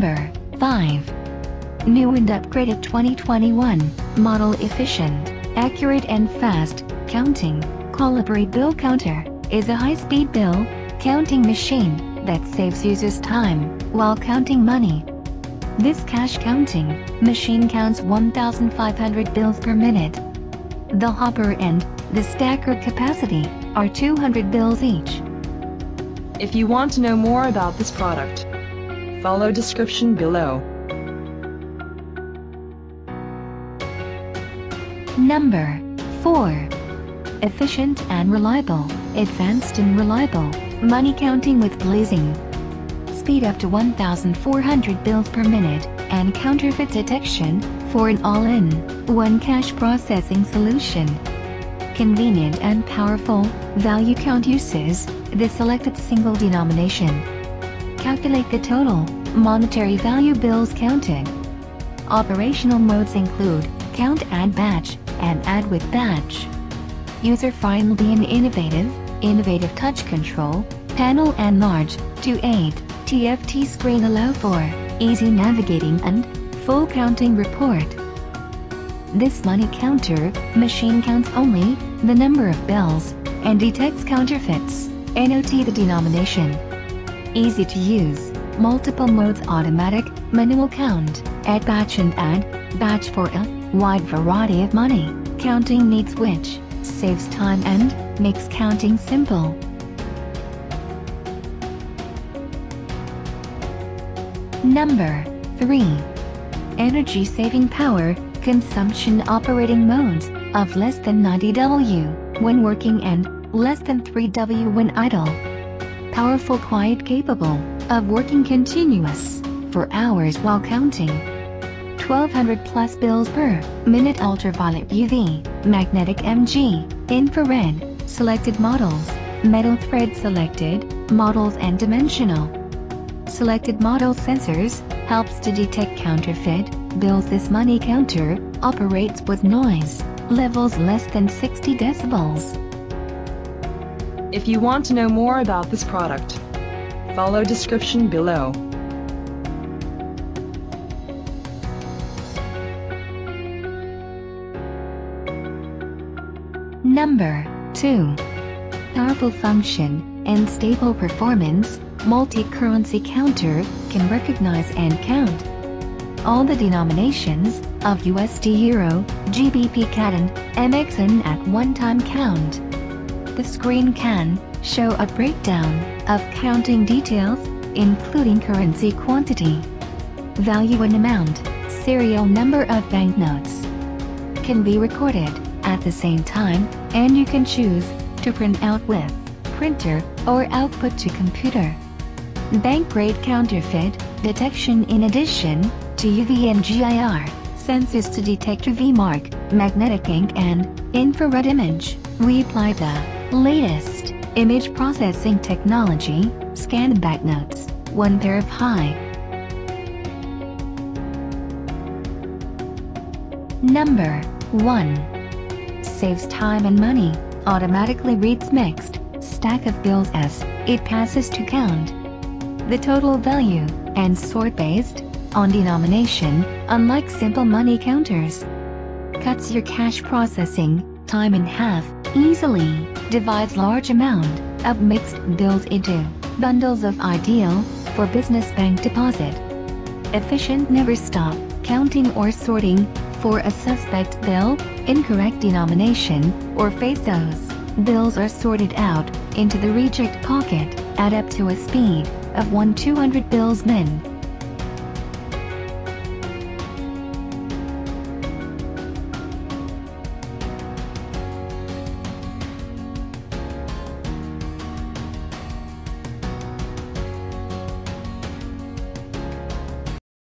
Number 5. New and upgraded 2021 model efficient, accurate and fast counting Kolibri Bill Counter is a high-speed bill counting machine that saves users time while counting money. This cash counting machine counts 1,500 bills per minute. The hopper and the stacker capacity are 200 bills each. If you want to know more about this product, follow description below. Number 4. Efficient and reliable, advanced and reliable, money counting with blazing. Speed up to 1,400 bills per minute, and counterfeit detection, for an all-in, one cash processing solution. Convenient and powerful, value count uses, the selected single denomination. Calculate the total, monetary value bills counted. Operational modes include, count add batch, and add with batch. User-friendly and innovative, innovative touch control, panel and large, to 8, TFT screen allow for, easy navigating and, full counting report. This money counter, machine counts only, the number of bills, and detects counterfeits, NOT the denomination. Easy to use, multiple modes automatic, manual count, add batch and add, batch for a wide variety of money, counting needs which saves time and makes counting simple. Number 3. Energy saving power consumption operating modes of less than 90 W when working and less than 3 W when idle. Powerful quiet capable of working continuous for hours while counting. 1200 plus bills per minute ultraviolet UV, magnetic MG, infrared, selected models, metal thread selected, models and dimensional. Selected model sensors, helps to detect counterfeit, bills this money counter, operates with noise, levels less than 60 decibels. If you want to know more about this product, follow description below. Number 2. Powerful function and stable performance, multi-currency counter can recognize and count all the denominations of USD Euro, GBP CAD and MXN at one time count. The screen can show a breakdown of counting details, including currency quantity, value and amount, serial number of banknotes. Can be recorded at the same time, and you can choose to print out with printer or output to computer. Bank-grade counterfeit detection in addition to UV and GIR sensors to detect UV mark, magnetic ink and infrared image. We apply the latest. Image processing technology, scan banknotes, one pair of high. Number 1. Saves time and money, automatically reads mixed stack of bills as it passes to count. The total value and sort based on denomination, unlike simple money counters. Cuts your cash processing time in half, easily, divides large amount of mixed bills into bundles of ideal for business bank deposit. Efficient never stop counting or sorting for a suspect bill, incorrect denomination, or pesos. Bills are sorted out into the reject pocket at up to a speed of 1 200 bills min.